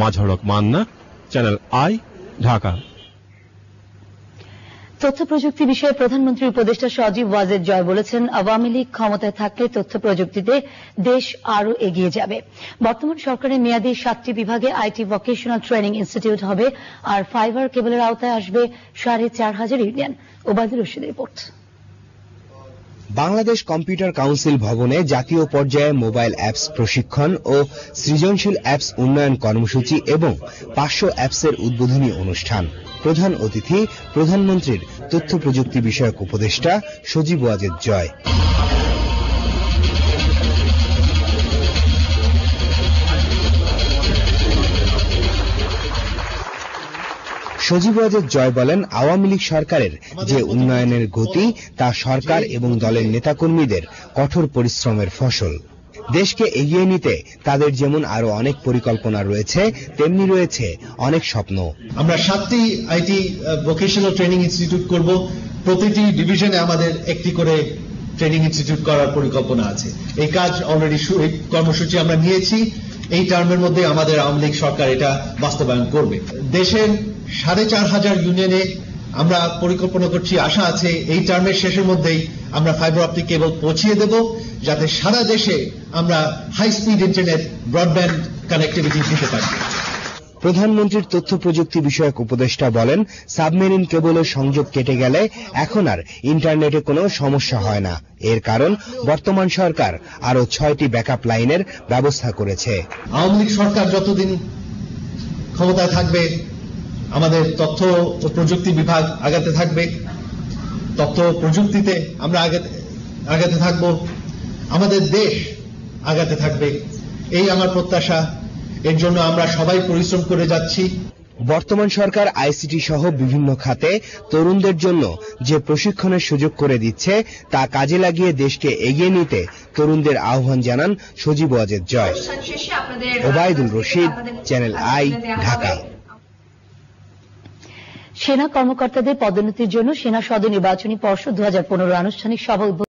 মাঝড়ক Manna channel I Dhaka তথ্য প্রযুক্তি বিষয়ে প্রধানমন্ত্রীর উপদেষ্টা সজীব ওয়াজেদ জয় বলেছেন আওয়ামী লীগ ক্ষমতায় থাকলে তথ্য প্রযুক্তিতে দেশ আরও এগিয়ে যাবে। বর্তমান সরকারের মেয়াদী সাতটি বিভাগে আইটি ভোকেশনাল ট্রেনিং ইনস্টিটিউট হবে আর ফাইবার কেবলের আওতায় আসবে সাড়ে চার হাজার union. Obaidul Rashid report. Bangladesh computer council ভবনে জাতীয় পর্যায়ে মোবাইল অ্যাপস প্রশিক্ষণ ও সৃজনশীল অ্যাপস উন্নয়ন কর্মসূচি এবং পাঁচশো অ্যাপসের উদ্বোধনী অনুষ্ঠান। প্রধান অতিথি প্রধানমন্ত্রীর তথ্য প্রযুক্তি বিষয়ক উপদেষ্টা সজীব ওয়াজেদ জয়। সজীব ওয়াজেদ জয় বলেন আওয়ামী লীগ সরকারের যে উন্নয়নের গতি, তা সরকার এবং দলের নেতাকর্মীদের কঠোর পরিশ্রমের ফসল। দেশকে এগিয়ে নিতে তাদের যেমন আরও অনেক পরিকল্পনা রয়েছে, তেমনি রয়েছে অনেক স্বপ্ন। আমরা সাতটি আইটি ভোকেশনাল ট্রেনিং ইনস্টিটিউট করব। প্রতিটি ডিভিশনে আমাদের একটি করে ট্রেনিং ইনস্টিটিউট করার পরিকল্পনা আছে। এই কাজ অলরেডি কর্মসূচি আমরা নিয়েছি। এই টার্মের মধ্যে আমাদের আওয়ামী লীগ সরকার এটা বাস্তবায়ন করবে। দেশের সাড়ে চার হাজার ইউনিয়নে আমরা পরিকল্পনা করছি, আশা আছে, এই টার্মের শেষের মধ্যেই আমরা ফাইবার অপটিক কেবল পৌঁছিয়ে দেব, যাতে সারা দেশে আমরা high speed internet broadband connectivity দিতে পারি। প্রধানমন্ত্রীর তথ্য প্রযুক্তি বিষয়ক উপদেষ্টা বলেন, সাবমেরিন কেবলের সংযোগ কেটে গেলে এখন আর ইন্টারনেটে কোনো সমস্যা হয় না। এর কারণ, বর্তমান সরকার আরও ছয়টি ব্যাকআপ লাইনের ব্যবস্থা করেছে। আওয়ামী লীগ সরকার যতদিন ক্ষমতায় থাকবে, আমাদের তথ্য ও প্রযুক্তি বিভাগ আগাতে থাকবে, তথ্য প্রযুক্তিতে আমরা আগাতে আগাতে থাকব, আমাদের দেশ আগাতে থাকবে, এই আমার প্রত্যাশা। এর জন্য আমরা সবাই পরিশ্রম করে যাচ্ছি। বর্তমান সরকার আইসিটি সহ বিভিন্ন খাতে তরুণদের জন্য যে প্রশিক্ষণের সুযোগ করে দিচ্ছে তা কাজে লাগিয়ে দেশকে এগিয়ে নিতে তরুণদের আহ্বান জানান সজীব ওয়াজেদ জয়। Obaidul Rashid channel I Dhaka. সেনা কর্মকর্তাদের পদোন্নতির জন্য সেনা সদর নির্বাচনী পর্ষদ দু হাজার পনেরো আনুষ্ঠানিক সভা